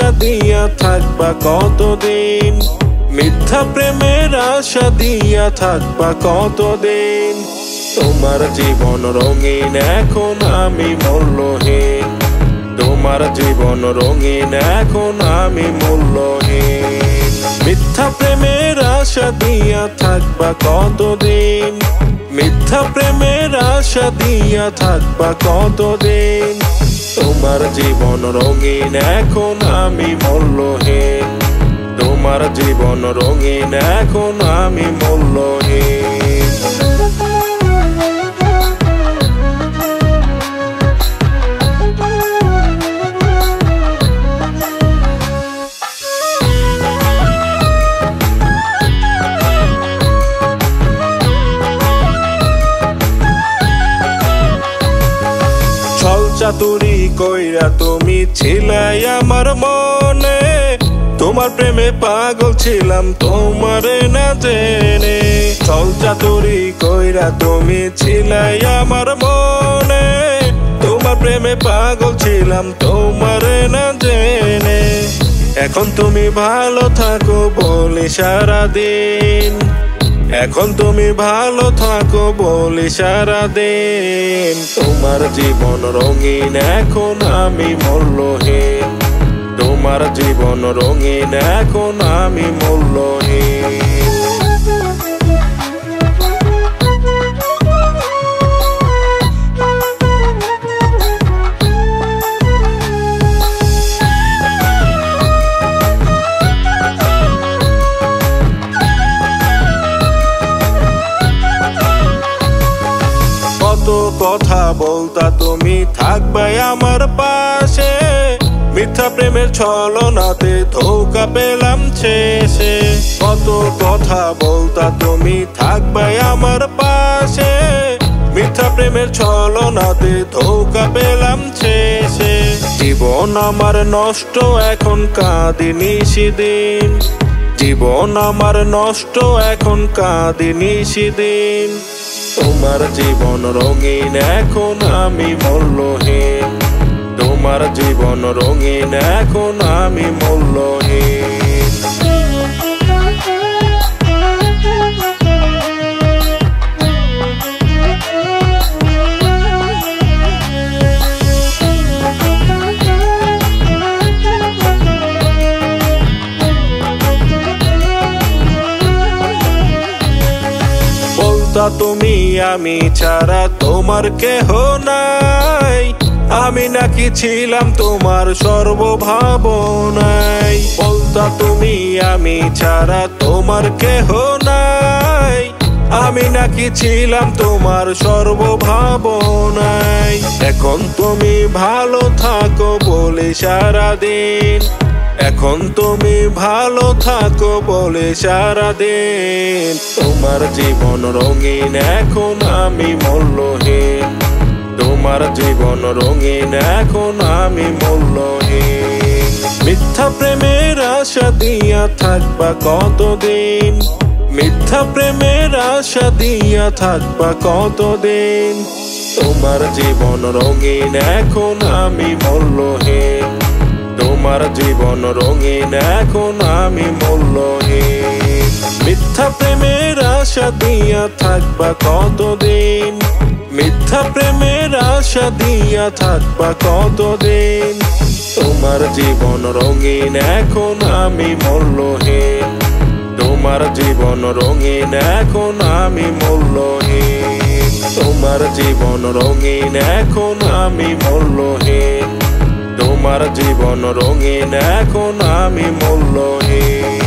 দিয়া থাকবা কতদিন? মিথ্যা প্রেমের আশা দিয়া থাকবা কতদিন? তোমার জীবন রঙিন, এখন আমি মূল্যহীন। তোমার জীবন রঙিন, এখন আমি মূল্যহীন। মিথ্যা প্রেমের আশা দিয়া থাকবা কতদিন? মিথ্যা প্রেমের আশা দিয়া থাকবা কতদিন? তোমার জীবন রঙিন এখন আমি মূল্যহীন তোমার জীবন রঙিন এখন আমি চাতুরি কইরা তুমি ছিলাই আমার মনে। তোমার প্রেমে পাগল ছিলাম, তোমারে না জেনে। চল চাতুরি কইরা তুমি ছিলাই আমার মনে। তোমার প্রেমে পাগল ছিলাম, তোমারে না জেনে। এখন তুমি ভালো থাকো বলি সারাদিন। এখন তুমি ভালো থাকো বলি সারাদিন। তোমার জীবন রঙিন, এখন আমি মূল্যহীন। তোমার জীবন রঙিন, এখন আমি মূল্যহীন। কত কথা বলতা তুমি থাকবে আমার পাশে। মিথ্যা প্রেমের ছলনাতে ধোকা পেলাম শেষে। কত কথা বলতা তুমি থাকবে আমার পাশে। মিথ্যা প্রেমের ছলনাতে ধোকা পেলাম শেষে। জীবন আমার নষ্ট, এখন কাঁদিনি সেদিন। জীবন আমার নষ্ট, এখন কাঁদিনি সেদিন। তোমার জীবন রঙিন এখন আমি মূল্যহীন। তোমার জীবন রঙিন এখন আমি মূল্যহীন। বলতা তুমি, আমি ছাড়া তোমার কেহ নাই। আমি নাকি ছিলাম তোমার সর্বভাবনাই বলতা তুমি, আমি ছাড়া তোমার কেহ নাই। আমি নাকি ছিলাম তোমার সর্বভাবনাই এখন তুমি ভালো থাকো বলে সারাদিন। এখন তুমি ভালো থাকো বলে সারা সারাদিন তোমার জীবন রঙিন, এখন আমি মূল্যহীন। তোমার জীবন রঙিন, এখন আমি মূল্যহীন। মিথ্যা প্রেমের আশা দিয়া থাকবা কতদিন? মিথ্যা প্রেমের আশা দিয়া থাকবা কতদিন? তোমার জীবন রঙিন, এখন আমি মূল্যহীন। তোমার জীবন রঙিন, এখন আমি মূল্যহীন। মিথ্যা প্রেমের আশা দিয়া থাকবা কতদিন? মিথ্যা প্রেমের আশা দিয়া থাকবা কতদিন? তোমার জীবন রঙিন, এখন আমি মূল্যহীন। তোমার জীবন রঙিন, এখন আমি মূল্যহীন। তোমার জীবন রঙিন, এখন আমি মূল্যহীন। তোমার জীবন রঙিন এখন আমি মূল্যহীন।